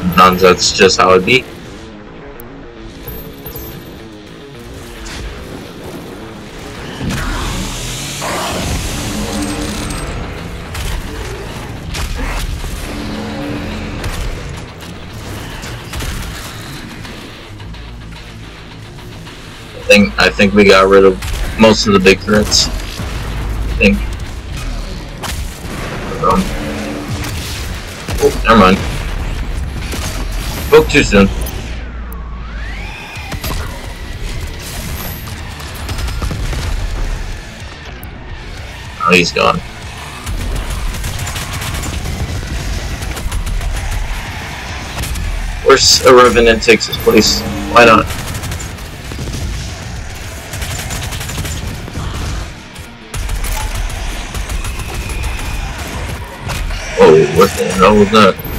Sometimes that's just how it be. I think I think we got rid of most of the big threats. I think. Um, oh, never mind. Spoke too soon. Oh, he's gone. Where's a Revenant takes his place? Why not? Oh, what the hell was that?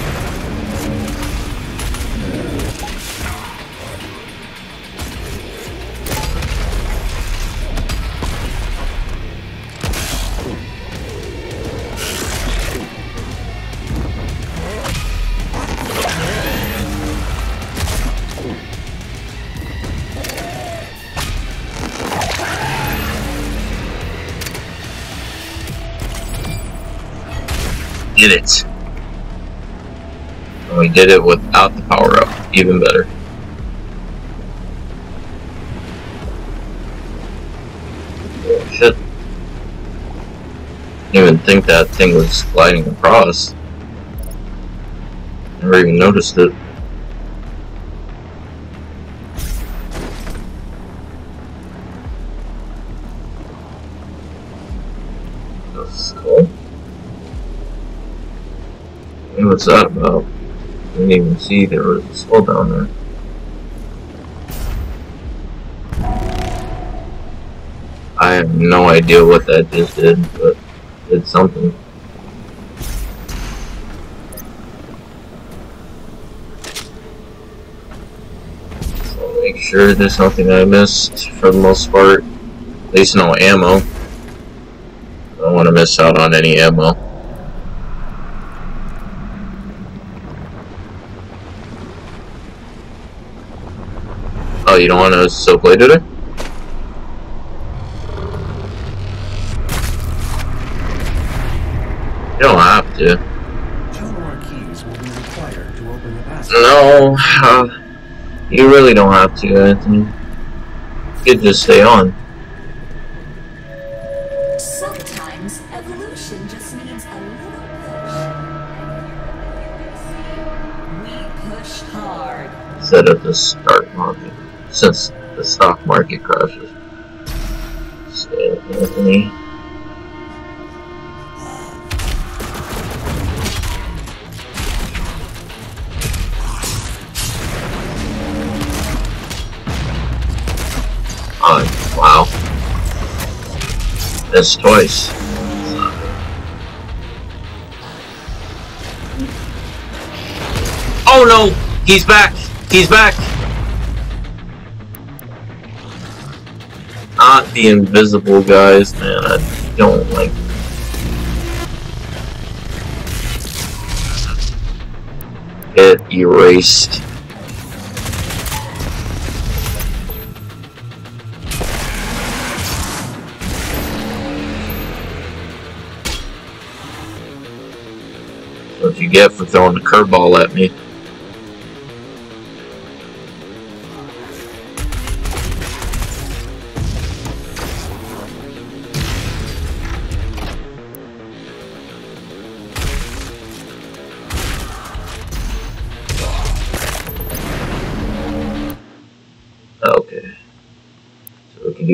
Did it. And we did it without the power up. Even better. Shit. Didn't even think that thing was sliding across. Never even noticed it. What's that about? Didn't even see there was a skull down there. I have no idea what that just did, but it's something. So make sure there's nothing I missed for the most part. At least no ammo. I don't want to miss out on any ammo. You don't want to still play today? You don't have to. Two more keys will be required to open the basket. No, uh, you really don't have to, Anthony. You could just stay on. Sometimes evolution just needs a little push. We push hard. Instead of the start market. Since the stock market crashes. Stay, Anthony. Oh, wow. That's twice. Oh no! He's back! He's back! The invisible guys, man. I don't like. Get erased. What you get for throwing the curveball at me.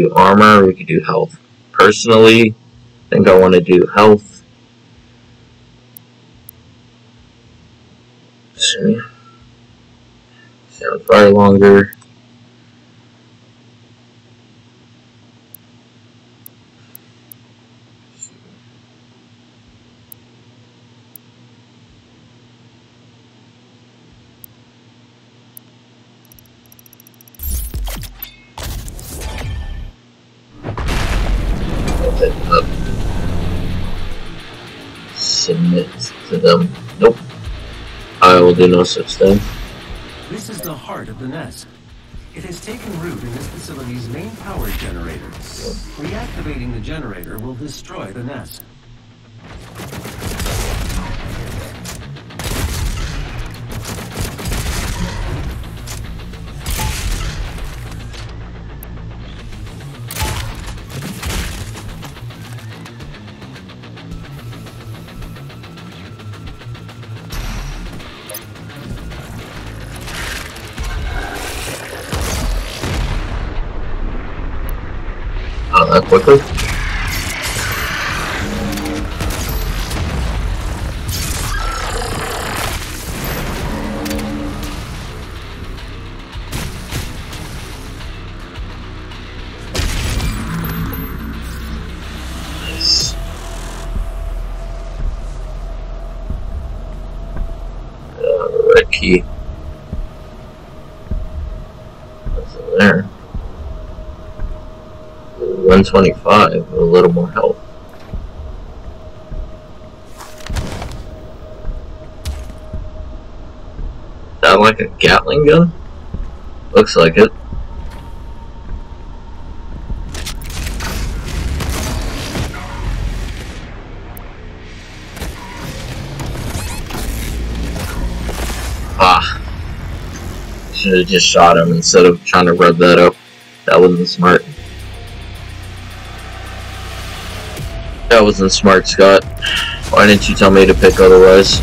Do armor, we could do health. Personally, I think I want to do health. On fire longer. Submit to them. Nope. I will do no such thing. This is the heart of the nest. It has taken root in this facility's main power generator. Reactivating the generator will destroy the nest. Quickly. Uh, red. What's in there? 125 with a little more health. That like a Gatling gun? Looks like it. Ah. Should have just shot him instead of trying to rub that up. That wasn't smart. That wasn't smart, Scott. Why didn't you tell me to pick otherwise?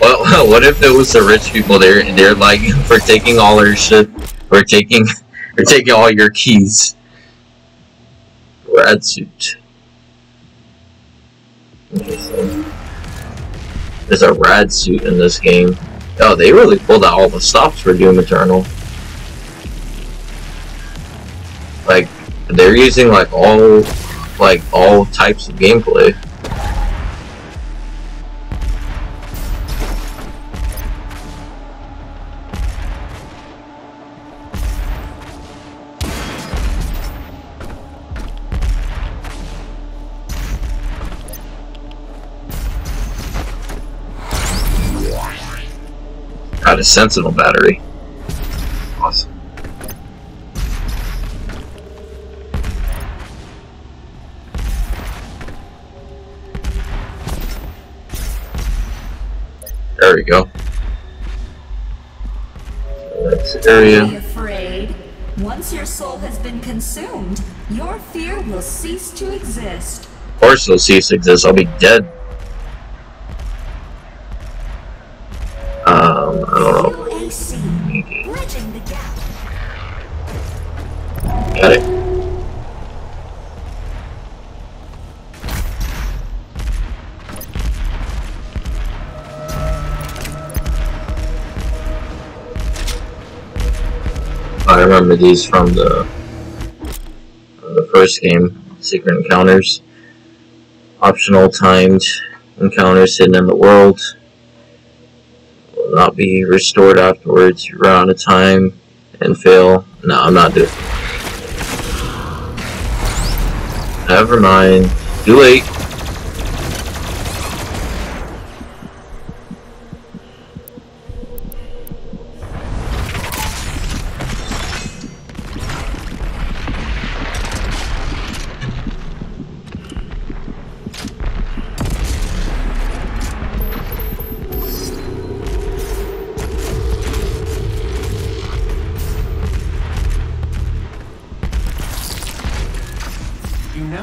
Well, what if it was the rich people there and they're like, we're taking all our shit, we're taking, we're taking all your keys. Rad suit. There's a rad suit in this game. Oh, they really pulled out all the stops for Doom Eternal. Like, they're using like all, like all types of gameplay. Got a Sentinel battery. Awesome. There we go. Next Don't be area. afraid. Once your soul has been consumed, your fear will cease to exist. Of course, it'll cease to exist. I'll be dead. I remember these from the from the first game, Secret Encounters. Optional timed encounters hidden in the world will not be restored afterwards. Run out of time and fail. No, I'm not doing. Never mind. Too late.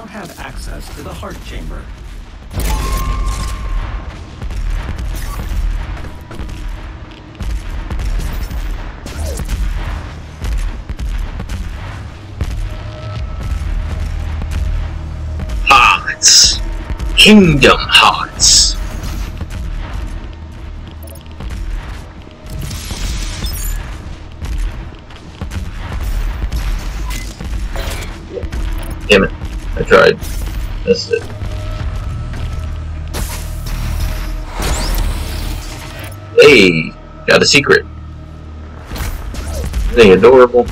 Have access to the heart chamber. Kingdom Hearts. Tried. Missed it. Hey, got a secret. Isn't adorable?